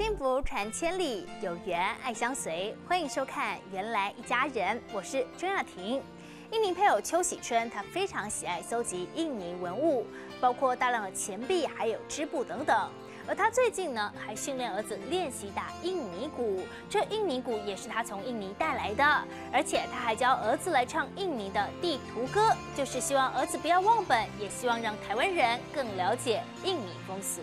幸福传千里，有缘爱相随。欢迎收看《原来一家人》，我是钟亚婷。印尼配偶邱喜春，他非常喜爱搜集印尼文物，包括大量的钱币，还有织布等等。而他最近呢，还训练儿子练习打印尼鼓，这印尼鼓也是他从印尼带来的。而且他还教儿子来唱印尼的地图歌，就是希望儿子不要忘本，也希望让台湾人更了解印尼风俗。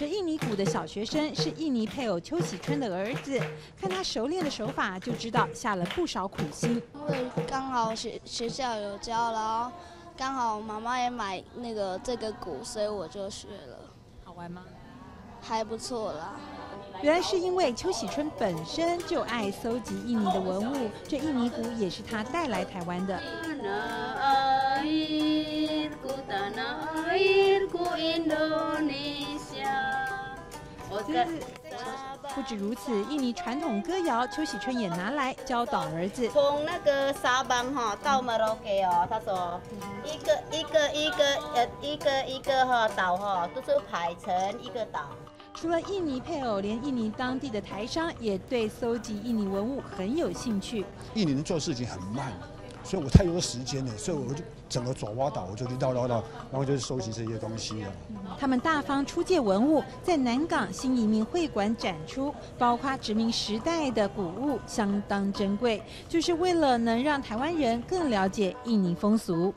着印尼鼓的小学生是印尼配偶邱喜春的儿子，看他熟练的手法就知道下了不少苦心。因为刚好学学校有教，然后刚好妈妈也买那个这个鼓，所以我就学了。好玩吗？还不错啦。原来是因为邱喜春本身就爱搜集印尼的文物，这印尼鼓也是他带来台湾的。不止如此，印尼传统歌谣邱喜春也拿来教导儿子。从那个沙邦哈到马洛给哦，他说一个一个一个呃一个一个哈岛哈都是排成一个岛。除了印尼配偶，连印尼当地的台商也对搜集印尼文物很有兴趣。印尼人做事情很慢，所以我太多时间了，所以我就整个爪哇岛我就去绕绕绕，然后就是收集这些东西了。他们大方出借文物，在南港新移民会馆展出，包括殖民时代的古物，相当珍贵，就是为了能让台湾人更了解印尼风俗。